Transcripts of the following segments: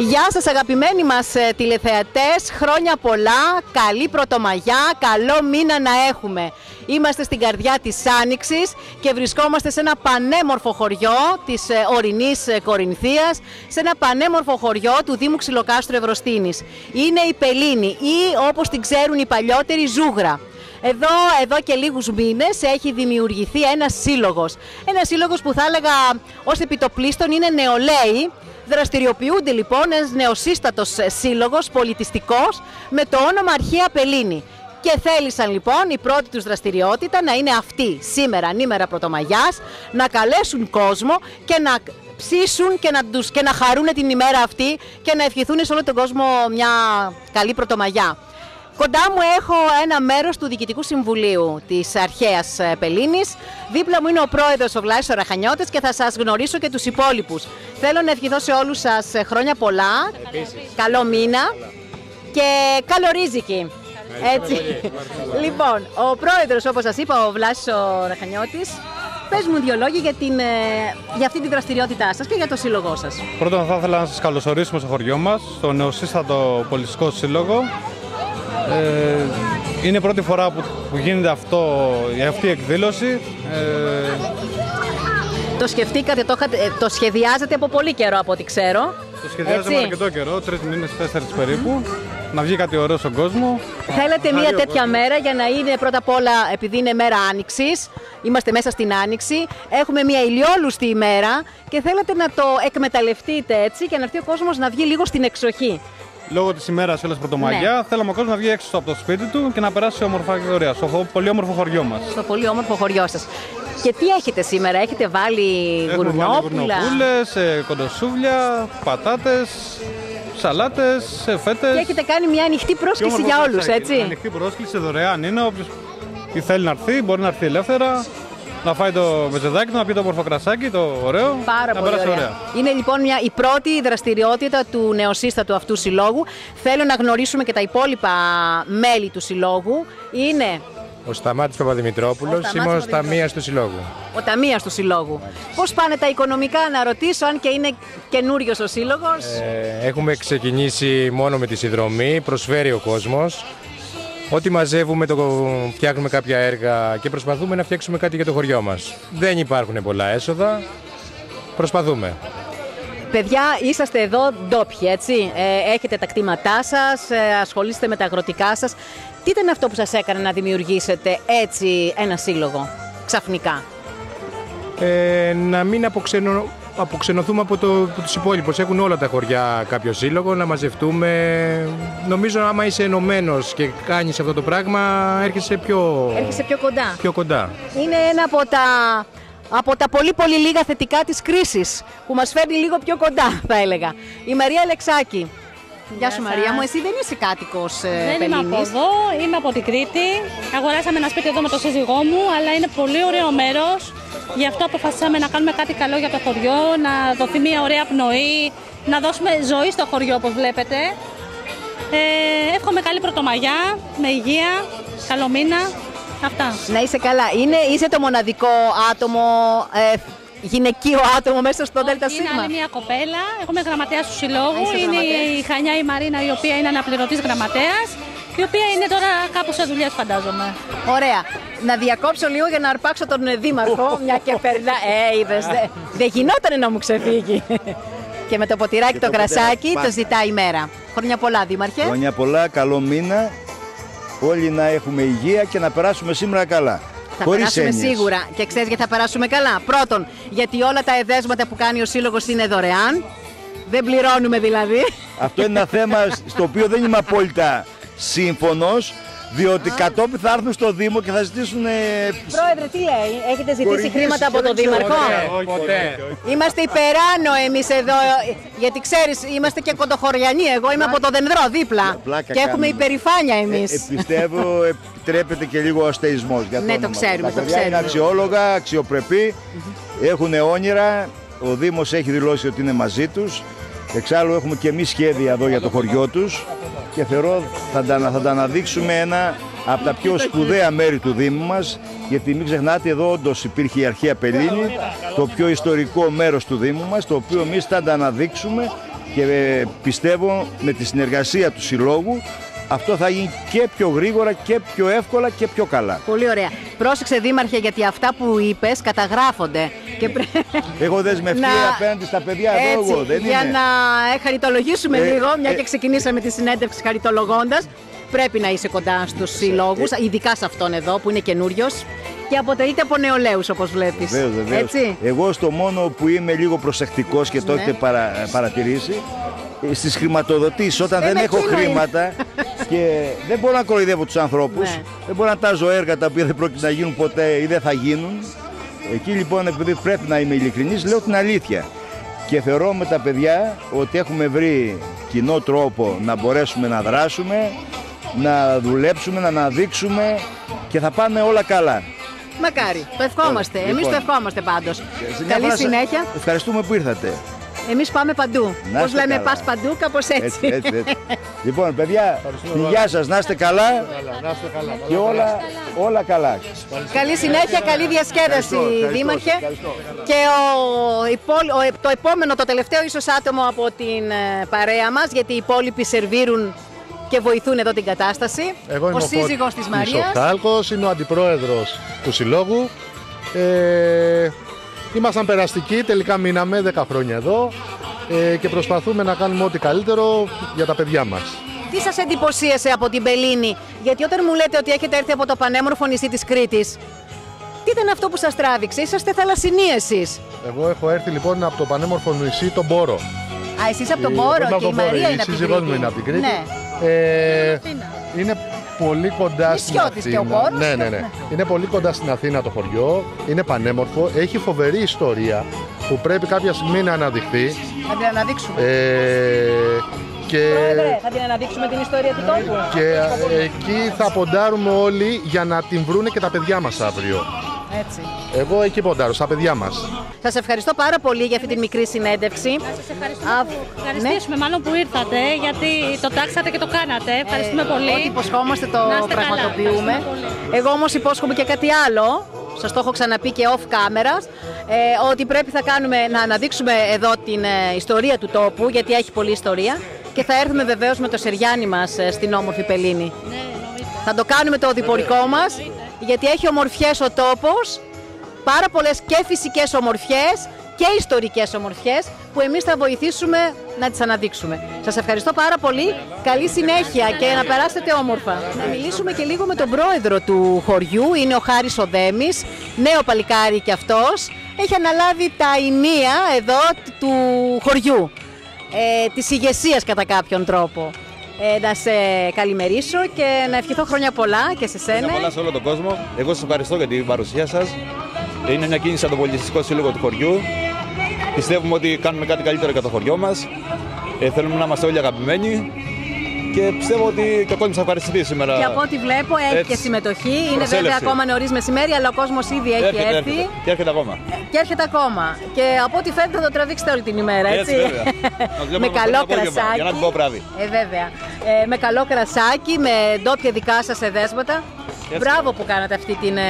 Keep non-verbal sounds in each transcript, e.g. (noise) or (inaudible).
Γεια σας αγαπημένοι μας ε, τηλεθεατές, χρόνια πολλά, καλή πρωτομαγιά, καλό μήνα να έχουμε. Είμαστε στην καρδιά της Άνοιξης και βρισκόμαστε σε ένα πανέμορφο χωριό της ε, ορεινής ε, Κορινθίας, σε ένα πανέμορφο χωριό του Δήμου Ξυλοκάστρου Ευρωστίνης. Είναι η Πελίνη ή όπως την ξέρουν οι παλιότεροι Ζούγρα. Εδώ, εδώ και λίγους μήνες έχει δημιουργηθεί ένας σύλλογος. Ένας σύλλογος που θα έλεγα ως επιτοπλίστων είναι νεολαίοι. Δραστηριοποιούνται λοιπόν ένας νεοσύστατος σύλλογος πολιτιστικός με το όνομα Αρχαία Πελίνη. Και θέλησαν λοιπόν η πρώτη τους δραστηριότητα να είναι αυτή σήμερα, ανήμερα Πρωτομαγιάς, να καλέσουν κόσμο και να ψήσουν και να, τους, και να χαρούν την ημέρα αυτή και να ευχηθούν σε όλο τον κόσμο μια καλή Πρωτομαγιά. Κοντά μου έχω ένα μέρος του Διοικητικού Συμβουλίου της Αρχαίας ε, Πελίνης. Δίπλα μου είναι ο πρόεδρος ο Βλάσης Ραχανιώτης και θα σας γνωρίσω και τους υπόλοιπους. Θέλω να ευχηθώ σε όλους σας ε, χρόνια πολλά, καλό μήνα και καλό ρίζικι. Έτσι. λοιπόν, ο πρόεδρος όπως σας είπα, ο Βλάσης ο Ραχανιώτης, Πες μου δύο λόγια για, την, ε, για αυτή τη δραστηριότητά σας και για το σύλλογό σας. Πρώτον θα ήθελα να σας καλωσορίσουμε στο χωριό μας, στο νεοσύστατο πολιτιστικό σύλλογο. Ε, είναι πρώτη φορά που, που γίνεται αυτό, αυτή η εκδήλωση. Ε, το σκεφτήκατε, το, ε, το σχεδιάζετε από πολύ καιρό από ό,τι ξέρω. Το σχεδιάζαμε αρκετό καιρό, τρεις μήνες, τέσσερις περίπου. Να βγει κάτι ωραίο στον κόσμο. Θέλετε μια τέτοια μέρα για να είναι πρώτα απ' όλα, επειδή είναι μέρα άνοιξης, είμαστε μέσα στην άνοιξη, έχουμε μια ηλιόλουστη ημέρα και θέλετε να το εκμεταλλευτείτε έτσι και να έρθει ο κόσμος να βγει λίγο στην εξοχή λόγω της ημέρας όλα Πρωτομαγιά, ναι. θέλαμε ο κόσμος να βγει έξω από το σπίτι του και να περάσει όμορφα και ωραία στο πολύ όμορφο χωριό μας. Στο πολύ όμορφο χωριό σας. Και τι έχετε σήμερα, έχετε βάλει γουρνόπουλα; Γουρνόπουλες, κοντοσούβλια, πατάτες, σαλάτες, φέτες. Και έχετε κάνει μια ανοιχτή πρόσκληση για όλους, έτσι; Ανοιχτή πρόσκληση δωρεάν είναι. Όποιο θέλει να έρθει, μπορεί να έρθει ελεύθερα να φάει το μεζεδάκι, να πει το μορφοκρασάκι, το ωραίο. Πάρα πολύ ωραία. ωραία. Είναι λοιπόν μια, η πρώτη δραστηριότητα του νεοσύστατου αυτού συλλόγου. Θέλω να γνωρίσουμε και τα υπόλοιπα μέλη του συλλόγου. Είναι ο Σταμάτης Παπαδημητρόπουλος, είμαι ο Ταμείας του Συλλόγου. Ο Ταμείας του Συλλόγου. Πώς πάνε τα οικονομικά, να ρωτήσω, αν και είναι καινούριος ο Σύλλογος; Ε, έχουμε ξεκινήσει μόνο με τη συνδρομή, προσφέρει ο κόσμος. Ό,τι μαζεύουμε το φτιάχνουμε κάποια έργα και προσπαθούμε να φτιάξουμε κάτι για το χωριό μας. Δεν υπάρχουν πολλά έσοδα, προσπαθούμε. Παιδιά, είσαστε εδώ ντόπιοι, έτσι. Ε, έχετε τα κτήματά σας, ε, ασχολείστε με τα αγροτικά σας. Τι ήταν αυτό που σας έκανε να δημιουργήσετε έτσι ένα σύλλογο, ξαφνικά; Ε, να μην αποξενω αποξενωθούμε από, το, από τους υπόλοιπους. Έχουν όλα τα χωριά κάποιο σύλλογο, να μαζευτούμε. Νομίζω άμα είσαι ενωμένος και κάνεις αυτό το πράγμα, έρχεσαι πιο, έρχεσαι πιο κοντά. Πιο κοντά. Είναι ένα από τα από τα πολύ πολύ λίγα θετικά της κρίσης που μας φέρνει λίγο πιο κοντά θα έλεγα. Η Μαρία Αλεξάκη. Γεια σου Μαρία μου, εσύ δεν είσαι κάτοικος ε, Δεν είμαι από εδώ, είμαι από την Κρήτη. Αγοράσαμε ένα σπίτι εδώ με το σύζυγό μου, αλλά είναι πολύ ωραίο μέρος. Γι' αυτό αποφασίσαμε να κάνουμε κάτι καλό για το χωριό, να δοθεί μια ωραία πνοή, να δώσουμε ζωή στο χωριό όπως βλέπετε. Ε, εύχομαι καλή πρωτομαγιά, με υγεία, καλό μήνα. Αυτά. Να είσαι καλά. Είναι, είσαι το μοναδικό άτομο, ε, γυναικείο άτομο μέσα στο ΔΣ. Είναι άλλη μια κοπέλα. Έχουμε γραμματέας του συλλόγου. Είναι η Χανιά η Μαρίνα, η οποία είναι αναπληρωτής γραμματέας η οποία είναι τώρα κάπου σε δουλειά, φαντάζομαι. Ωραία. Να διακόψω λίγο για να αρπάξω τον Δήμαρχο, μια και περνά. Ε, είδες. Δεν δε γινόταν να μου ξεφύγει. και με το ποτηράκι το, το κρασάκι το ζητάει η μέρα. Χρόνια πολλά, Δήμαρχε. Χρόνια πολλά, καλό μήνα. Όλοι να έχουμε υγεία και να περάσουμε σήμερα καλά. Θα Χωρίς περάσουμε έννοιες. σίγουρα και ξέρεις γιατί θα περάσουμε καλά. Πρώτον, γιατί όλα τα εδέσματα που κάνει ο Σύλλογος είναι δωρεάν. Δεν πληρώνουμε δηλαδή. Αυτό είναι ένα θέμα στο οποίο δεν είμαι απόλυτα σύμφωνος διότι κατόπιν θα έρθουν στο Δήμο και θα ζητήσουν. Ε, Πρόεδρε, τι λέει, έχετε ζητήσει χρήματα από τον Δήμαρχο; Ποτέ. Είμαστε υπεράνω εμείς εδώ, γιατί ξέρεις, είμαστε και κοντοχωριανοί. Εγώ είμαι από το Δενδρό δίπλα. Και έχουμε υπερηφάνεια εμείς. Ε, πιστεύω, επιτρέπεται και λίγο ο αστεϊσμός. Ναι, το ξέρουμε. Τα παιδιά είναι αξιόλογα, αξιοπρεπή, έχουν όνειρα. Ο Δήμος έχει δηλώσει ότι είναι μαζί τους. Εξάλλου έχουμε και εμείς σχέδια εδώ για το χωριό τους και θεωρώ θα τα, θα τα αναδείξουμε ένα από τα πιο σπουδαία μέρη του Δήμου μας γιατί μην ξεχνάτε εδώ όντως υπήρχε η αρχαία Πελίνη το πιο ιστορικό μέρος του Δήμου μας το οποίο εμείς θα τα αναδείξουμε και ε, πιστεύω με τη συνεργασία του Συλλόγου αυτό θα γίνει και πιο γρήγορα και πιο εύκολα και πιο καλά. Πολύ ωραία. Πρόσεξε, Δήμαρχε, γιατί αυτά που είπες καταγράφονται. Και πρέ... Έχω δεσμευτεί (laughs) Να- απέναντι στα παιδιά εδώ, Έτσι, εγώ, δεν για είναι. να ε, χαριτολογήσουμε Ε, λίγο, μια ε, και ξεκινήσαμε τη συνέντευξη χαριτολογώντας. Πρέπει να είσαι κοντά στους συλλόγους, ε, ειδικά σε αυτόν εδώ που είναι καινούριος και αποτελείται από νεολαίους, όπως βλέπεις. Βεβαίως, βεβαίως. Έτσι. Εγώ στο μόνο που είμαι λίγο προσεκτικός και το Ναι. έχετε παρα- παρατηρήσει, ε, στις χρηματοδοτήσεις όταν Ε, δεν με έχω εκείνο είναι. χρήματα (laughs) και δεν μπορώ να κοροϊδεύω τους ανθρώπους, Ναι. δεν μπορώ να τάζω έργα τα οποία δεν πρόκειται να γίνουν ποτέ ή δεν θα γίνουν. Εκεί λοιπόν επειδή πρέπει να είμαι ειλικρινής λέω την αλήθεια. Και θεωρώ με τα παιδιά ότι έχουμε βρει κοινό τρόπο να μπορέσουμε να δράσουμε, να δουλέψουμε, να αναδείξουμε και θα πάνε όλα καλά. Μακάρι. Το ευχόμαστε. Λοιπόν. Εμείς το ευχόμαστε πάντως. Σε μια Καλή φορά σα- συνέχεια. Ευχαριστούμε που ήρθατε. Εμείς πάμε παντού. Να Πώς είστε λέμε, καλά. πας παντού, κάπως έτσι. Έτσι, έτσι, έτσι. λοιπόν, παιδιά, τη γεια σας, να είστε καλά και όλα, όλα καλά. Καλή συνέχεια, καλή διασκέδαση, Ευχαριστώ, ευχαριστώ, Δήμαρχε. ευχαριστώ. Και ο, υπόλ- ο- το επόμενο, το τελευταίο ίσως άτομο από την ε, παρέα μας, γιατί οι υπόλοιποι σερβίρουν και βοηθούν εδώ την κατάσταση. Εγώ είμαι ο ο σύζυγος της Φώτης Μαρίας. ο Χάλκος, είμαι ο αντιπρόεδρος του Συλλόγου. Ε, ήμασταν περαστικοί, τελικά μείναμε 10 χρόνια εδώ ε, και προσπαθούμε να κάνουμε ό,τι καλύτερο για τα παιδιά μας. Τι σας εντυπωσίασε από την Πελίνη, γιατί όταν μου λέτε ότι έχετε έρθει από το πανέμορφο νησί της Κρήτης, τι ήταν αυτό που σας τράβηξε, είσαστε θαλασσινοί εσείς. Εγώ έχω έρθει λοιπόν από το πανέμορφο νησί τον Μπόρο. Α, εσείς από τον Η- Πόρο εγώ είμαι και η από τον Πόρο, Μαρία είναι από την σύζυγός Κρήτη. μου είναι από την Κρήτη. Ναι. Ε, είναι πολύ κοντά στην Νησιώτης και ο Αθήνα. Πόρος. Ναι, ναι, ναι. Είναι πολύ κοντά στην Αθήνα το χωριό. Είναι πανέμορφο. Έχει φοβερή ιστορία που πρέπει κάποια στιγμή να αναδειχθεί. Θα την αναδείξουμε. Ε, και, Πρόεδρε, θα την αναδείξουμε την ιστορία του τόπου. και ε, εκεί θα ποντάρουμε όλοι για να την βρούνε και τα παιδιά μας αύριο. Έτσι. Εγώ εκεί ποντάρω, στα παιδιά μας. Σας ευχαριστώ πάρα πολύ για αυτή τη μικρή συνέντευξη. Σας ευχαριστούμε Α, που, ευχαριστήσουμε μάλλον που ήρθατε, γιατί το τάξατε και το κάνατε. Ευχαριστούμε πολύ. Ε, Ό,τι υποσχόμαστε το Να είστε καλά. πραγματοποιούμε. Ευχαριστούμε Εγώ όμως υπόσχομαι και κάτι άλλο. Σας το έχω ξαναπεί και off camera. Ε, ότι πρέπει θα κάνουμε να αναδείξουμε εδώ την ε, ιστορία του τόπου, γιατί έχει πολλή ιστορία. Και θα έρθουμε βεβαίως με το Σεριάνι μας ε, στην όμορφη Πελίνη. Ναι, εννοείται. Θα το κάνουμε το οδηπορικό μας, γιατί έχει ομορφιές ο τόπος, πάρα πολλές και φυσικές ομορφιές και ιστορικές ομορφιές που εμείς θα βοηθήσουμε να τις αναδείξουμε. Σας ευχαριστώ πάρα πολύ. Καλή συνέχεια και να περάσετε όμορφα. Να μιλήσουμε και λίγο με τον πρόεδρο του χωριού. Είναι ο Χάρης Οδέμης, νέο παλικάρι κι αυτός. Έχει αναλάβει τα ενία εδώ του χωριού, ε, της ηγεσίας κατά κάποιον τρόπο. Ε, να σε καλημερίσω και να ευχηθώ χρόνια πολλά και σε σένα. Χρόνια πολλά σε όλο τον κόσμο. Εγώ σας ευχαριστώ για την παρουσία σας. Είναι μια κίνηση από το Πολιτιστικό Σύλλογο του χωριού. Πιστεύουμε ότι κάνουμε κάτι καλύτερο για το χωριό μας. Ε, θέλουμε να είμαστε όλοι αγαπημένοι. Και πιστεύω ότι και ο κόσμος θα ευχαριστηθεί σήμερα. Και από ό,τι βλέπω έχει Έτσι. και συμμετοχή. Είναι Προσέλευση. βέβαια ακόμα νωρίς μεσημέρι, αλλά ο κόσμος ήδη έχει έρχεται, έρθει. έρχεται. Και έρχεται ακόμα. Και έρχεται ακόμα. Και από ό,τι φαίνεται θα το τραβήξετε όλη την ημέρα, έτσι. Έτσι, βέβαια. Να με βλέπουμε το καλό απόγευμα, κρασάκι. για να την πω βράδυ. Ε, βέβαια. Ε, με καλό κρασάκι, με ντόπια δικά σας εδέσματα. Έτσι. Μπράβο που κάνατε αυτή την ε,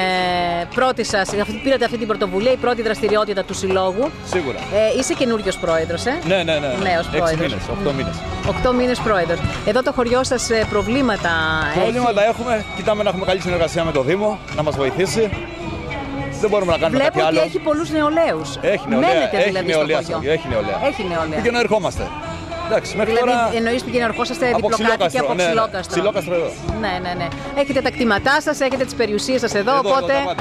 πρώτη σας, πήρατε αυτή την πρωτοβουλία, η πρώτη δραστηριότητα του Συλλόγου. Σίγουρα. Ε, είσαι καινούριος πρόεδρος, ε; Ναι, ναι, ναι. Νέος Έξι πρόεδρος. μήνες, οκτώ μήνες. Οκτώ μήνες πρόεδρος. Εδώ το χωριό σας προβλήματα Προβλήματα έχουμε. Κοιτάμε να έχουμε καλή συνεργασία με το Δήμο, να μας βοηθήσει. Δεν μπορούμε να κάνουμε Βλέπω κάτι ότι άλλο. έχει πολλούς νεολαίους. Έχει νεολαία, Μένετε έχει δηλαδή νεολαία, στο χωριό. έχει νεολαία. Έχει νεολαία. Πήγαινε να ερχόμαστε; Εντάξει, μέχρι Δηλαδή τώρα. εννοείς πήγαινε να ερχόσαστε Από διπλοκάτι και από Ξυλόκαστρο, ναι, ναι. ξυλόκαστρο. Ξυλόκαστρο εδώ. Ναι, ναι, ναι. Έχετε τα κτήματά σας, έχετε τις περιουσίες σας εδώ, Εδώ, οπότε εδώ,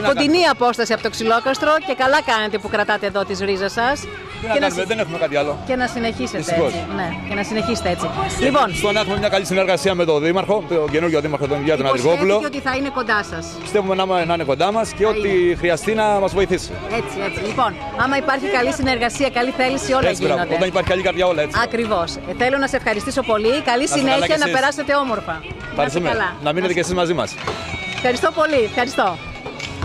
τα πάντα. Τι να κοντινή απόσταση από το ξυλόκαστρο και καλά κάνετε που κρατάτε εδώ τις ρίζες σας. Τι να κάνουμε, δεν έχουμε κάτι άλλο. και να συνεχίσετε Δυστυχώς. έτσι. Ναι, και να συνεχίσετε έτσι. Λοιπόν, Στο να έχουμε μια καλή συνεργασία με τον Δήμαρχο, τον καινούργιο Δήμαρχο, τον Υγεία τον Αντριγόπουλο. υποσχέθηκε ότι θα είναι κοντά σας. Πιστεύουμε να, να είναι κοντά μας και ό,τι χρειαστεί να μας βοηθήσει. Έτσι, έτσι. Λοιπόν, άμα υπάρχει καλή συνεργασία, καλή θέληση, όλα Έτσι, μπράβο. γίνονται. Όταν υπάρχει καλή καρδιά, όλα έτσι. Ακριβώς. θέλω να σε ευχαριστήσω πολύ. Καλή είστε καλά συνέχεια, κι να εσείς. περάσετε όμορφα. Να είστε Ευχαριστούμε. καλά. Να μείνετε και εσείς μαζί μας. Ευχαριστώ πολύ. Ευχαριστώ.